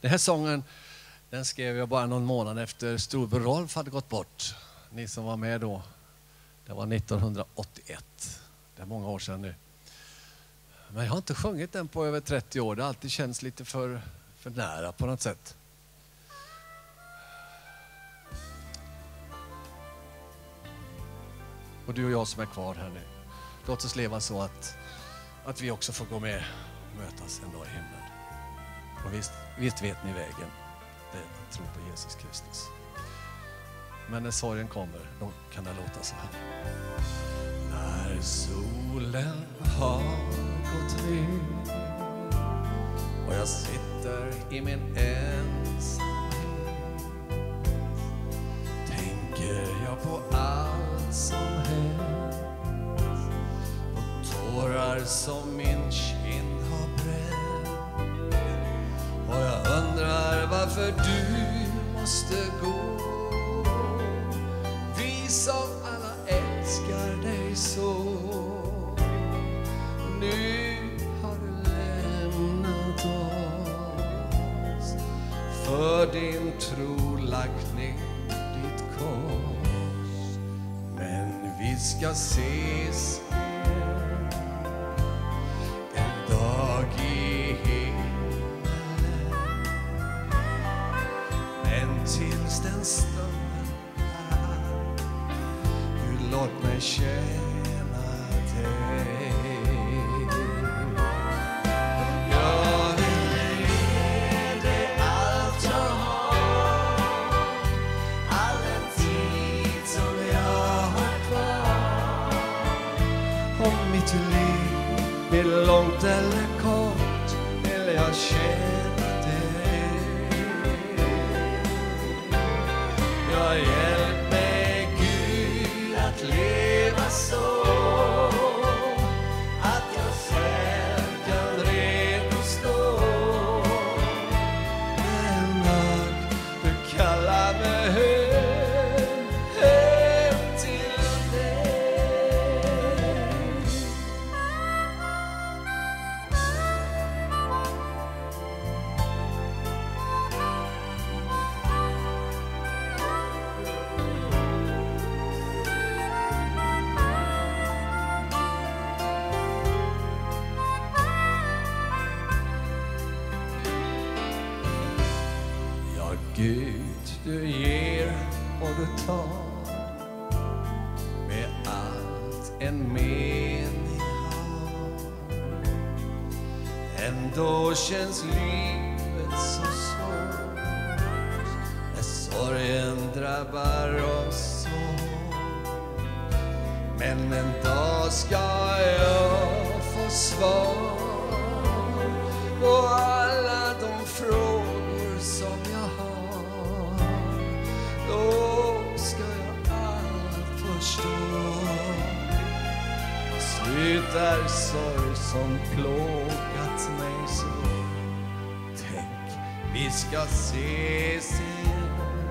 Den här sången den skrev jag bara någon månad efter Storbror Rolf hade gått bort. Ni som var med då. Det var 1981. Det är många år sedan nu. Men jag har inte sjungit den på över 30 år. Det har alltid känts lite för, för nära på något sätt. Och du och jag som är kvar här nu. Låt oss leva så att, att vi också får gå med och mötas en dag i himlen. Och visst, visst vet ni vägen. Det är att tro på Jesus Kristus. Men när sorgen kommer, då kan det låta så här. När solen har gått ner och jag sitter i min ensamhet tänker jag på allt som hänt och tårar som min varför du måste gå. Vi som alla älskar dig så. Nu har du lämnat oss. För din tro lagt ner ditt kors. Men vi ska ses låt mig tjäna dig. Jag vill ge dig allt jag har. All den tid som jag har kvar. Om mitt liv blir långt eller kort vill jag tjäna leva Gud, du ger och du tar. Med allt en mening har. Ändå känns livet så svårt. När sorgen drabbar oss så. Men en dag ska jag få svar. Det är sorg som plågat mig så. Tänk, vi ska ses igen.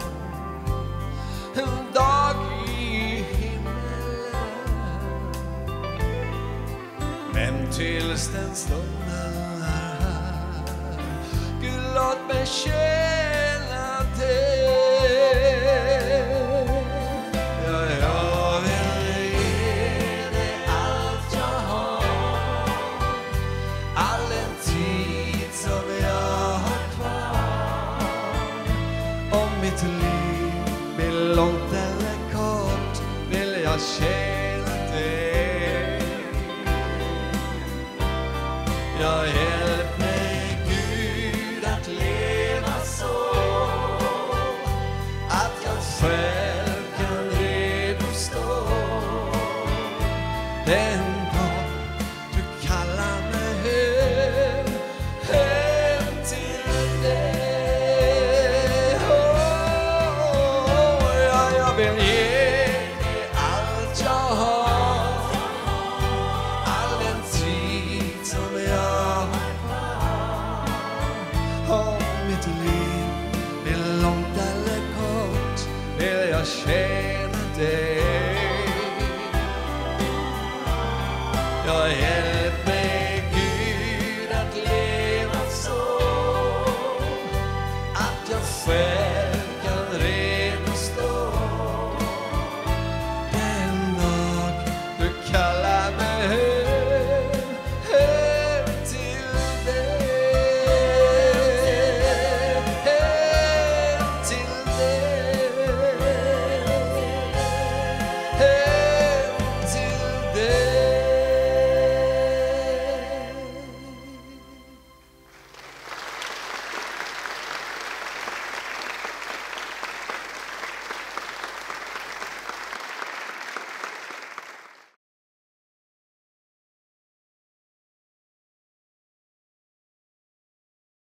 En dag i himmelen. Men tills den stunden är här Gud låt mig känna tjäna dig Ja, dig. Jag hjälp mig Gud att leva så att jag själv